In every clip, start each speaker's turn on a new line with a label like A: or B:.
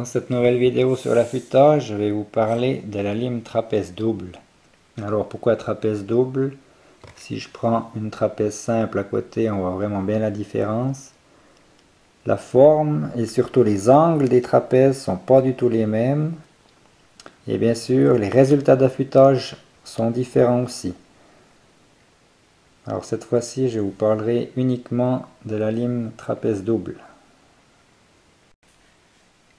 A: Dans cette nouvelle vidéo sur l'affûtage, je vais vous parler de la lime trapèze double. Alors pourquoi trapèze double? Si je prends une trapèze simple à côté, on voit vraiment bien la différence. La forme et surtout les angles des trapèzes sont pas du tout les mêmes. Et bien sûr, les résultats d'affûtage sont différents aussi. Alors cette fois-ci, je vous parlerai uniquement de la lime trapèze double.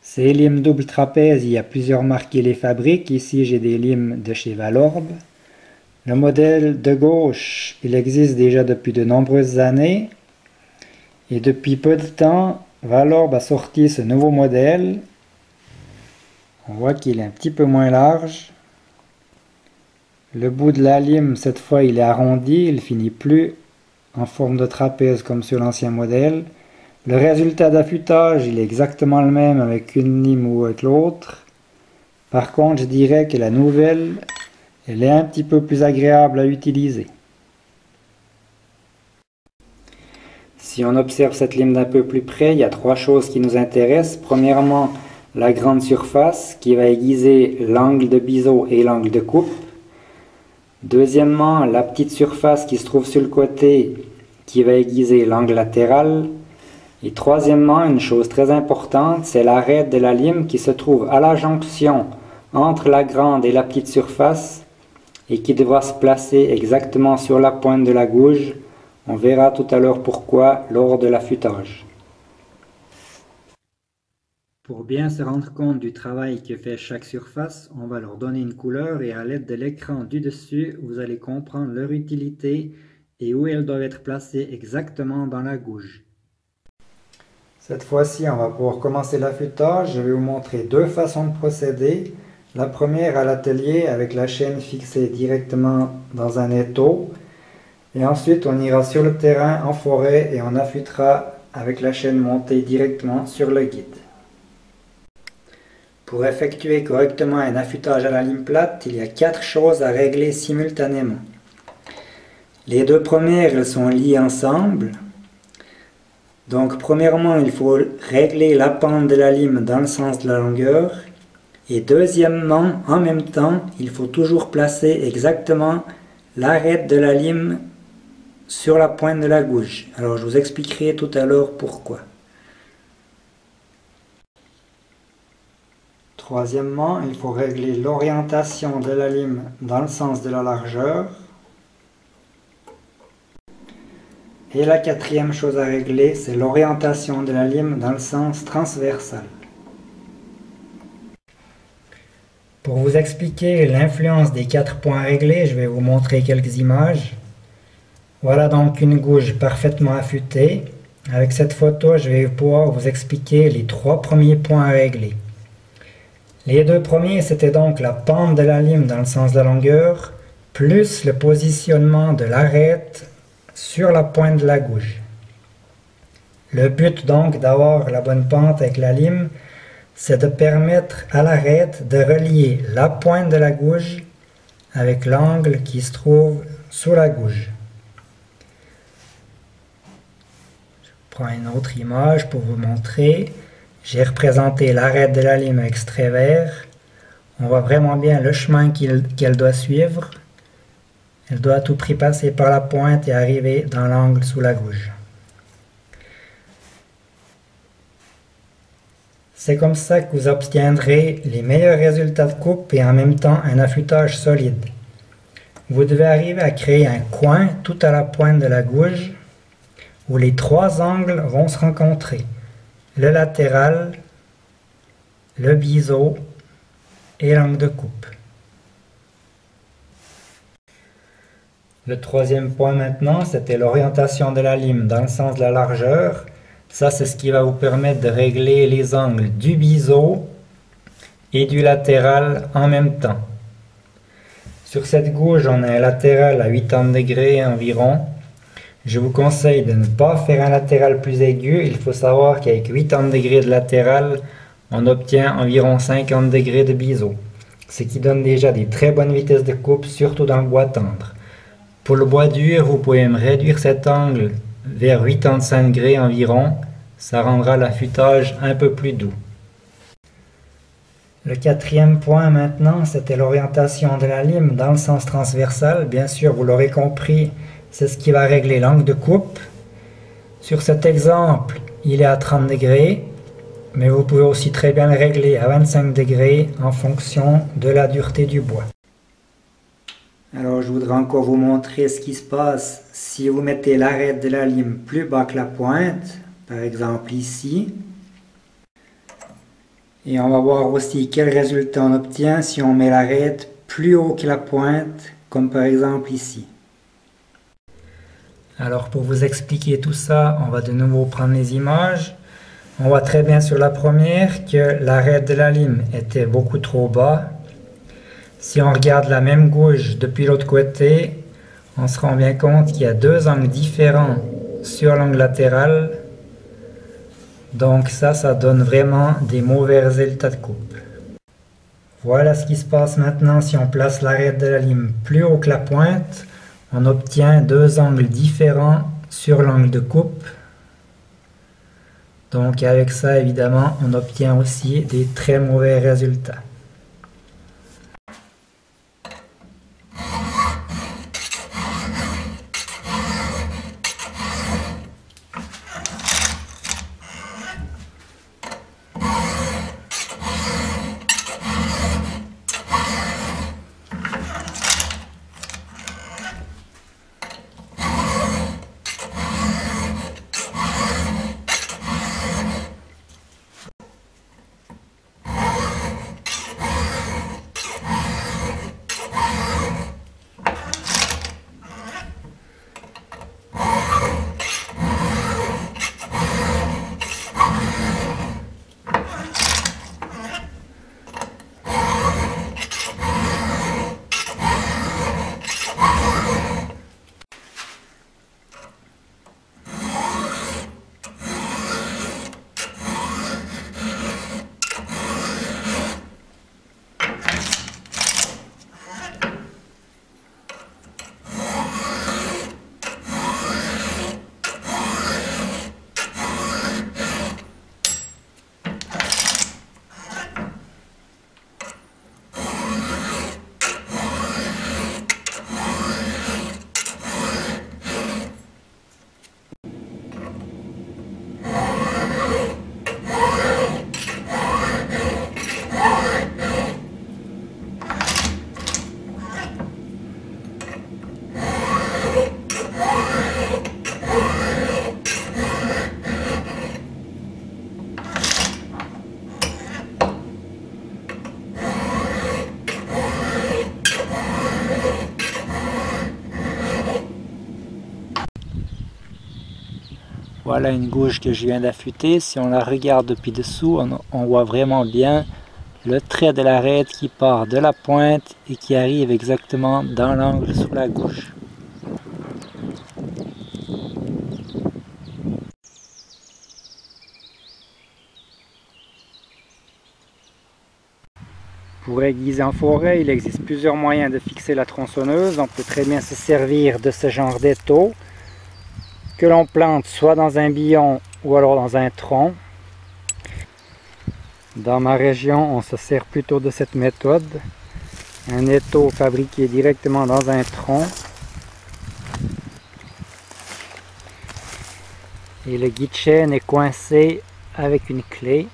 A: Ces limes double trapèze, il y a plusieurs marques qui les fabriquent. Ici, j'ai des limes de chez Valorbe. Le modèle de gauche, il existe déjà depuis de nombreuses années. Et depuis peu de temps, Valorbe a sorti ce nouveau modèle. On voit qu'il est un petit peu moins large. Le bout de la lime, cette fois, il est arrondi, il finit plus en forme de trapèze comme sur l'ancien modèle. Le résultat d'affûtage, il est exactement le même avec une lime ou avec l'autre. Par contre, je dirais que la nouvelle, elle est un petit peu plus agréable à utiliser. Si on observe cette lime d'un peu plus près, il y a trois choses qui nous intéressent. Premièrement, la grande surface qui va aiguiser l'angle de biseau et l'angle de coupe. Deuxièmement, la petite surface qui se trouve sur le côté qui va aiguiser l'angle latéral. Et troisièmement, une chose très importante, c'est l'arête de la lime qui se trouve à la jonction entre la grande et la petite surface et qui devra se placer exactement sur la pointe de la gouge. On verra tout à l'heure pourquoi lors de l'affûtage. Pour bien se rendre compte du travail que fait chaque surface, on va leur donner une couleur et à l'aide de l'écran du dessus, vous allez comprendre leur utilité et où elles doivent être placées exactement dans la gouge. Cette fois-ci, on va pouvoir commencer l'affûtage. Je vais vous montrer deux façons de procéder. La première à l'atelier avec la chaîne fixée directement dans un étau. Et ensuite, on ira sur le terrain en forêt et on affûtera avec la chaîne montée directement sur le guide. Pour effectuer correctement un affûtage à la lime plate, il y a quatre choses à régler simultanément. Les deux premières sont liées ensemble. Donc premièrement, il faut régler la pente de la lime dans le sens de la longueur. Et deuxièmement, en même temps, il faut toujours placer exactement l'arête de la lime sur la pointe de la gouge. Alors je vous expliquerai tout à l'heure pourquoi. Troisièmement, il faut régler l'orientation de la lime dans le sens de la largeur. Et la quatrième chose à régler, c'est l'orientation de la lime dans le sens transversal. Pour vous expliquer l'influence des quatre points réglés, je vais vous montrer quelques images. Voilà donc une gouge parfaitement affûtée. Avec cette photo, je vais pouvoir vous expliquer les trois premiers points à régler. Les deux premiers, c'était donc la pente de la lime dans le sens de la longueur, plus le positionnement de l'arête sur la pointe de la gouge. Le but donc d'avoir la bonne pente avec la lime, c'est de permettre à l'arête de relier la pointe de la gouge avec l'angle qui se trouve sous la gouge. Je prends une autre image pour vous montrer. J'ai représenté l'arête de la lime avec vert. On voit vraiment bien le chemin qu'elle doit suivre. Elle doit à tout prix passer par la pointe et arriver dans l'angle sous la gouge. C'est comme ça que vous obtiendrez les meilleurs résultats de coupe et en même temps un affûtage solide. Vous devez arriver à créer un coin tout à la pointe de la gouge où les trois angles vont se rencontrer le latéral, le biseau et l'angle de coupe. Le troisième point maintenant, c'était l'orientation de la lime dans le sens de la largeur. Ça, c'est ce qui va vous permettre de régler les angles du biseau et du latéral en même temps. Sur cette gauche, on a un latéral à 80 degrés environ je vous conseille de ne pas faire un latéral plus aigu. Il faut savoir qu'avec 80 degrés de latéral, on obtient environ 50 degrés de biseau, ce qui donne déjà des très bonnes vitesses de coupe, surtout dans le bois tendre. Pour le bois dur, vous pouvez réduire cet angle vers 85 degrés environ, ça rendra l'affûtage un peu plus doux. Le quatrième point maintenant, c'était l'orientation de la lime dans le sens transversal. Bien sûr, vous l'aurez compris, c'est ce qui va régler l'angle de coupe. Sur cet exemple, il est à 30 degrés, mais vous pouvez aussi très bien le régler à 25 degrés en fonction de la dureté du bois. Alors je voudrais encore vous montrer ce qui se passe si vous mettez l'arête de la lime plus bas que la pointe, par exemple ici. Et on va voir aussi quel résultat on obtient si on met l'arête plus haut que la pointe, comme par exemple ici. Alors pour vous expliquer tout ça, on va de nouveau prendre les images. On voit très bien sur la première que l'arête de la lime était beaucoup trop bas. Si on regarde la même gauche depuis l'autre côté, on se rend bien compte qu'il y a deux angles différents sur l'angle latéral donc ça, ça donne vraiment des mauvais résultats de coupe. Voilà ce qui se passe maintenant si on place l'arête de la lime plus haut que la pointe. On obtient deux angles différents sur l'angle de coupe. Donc avec ça, évidemment, on obtient aussi des très mauvais résultats. Voilà une gouge que je viens d'affûter. Si on la regarde depuis dessous, on, voit vraiment bien le trait de l'arête qui part de la pointe et qui arrive exactement dans l'angle sur la gauche. Pour aiguiser en forêt, il existe plusieurs moyens de fixer la tronçonneuse. On peut très bien se servir de ce genre d'étau l'on plante soit dans un billon ou alors dans un tronc. Dans ma région, on se sert plutôt de cette méthode. Un étau fabriqué directement dans un tronc. Et le chaîne est coincé avec une clé.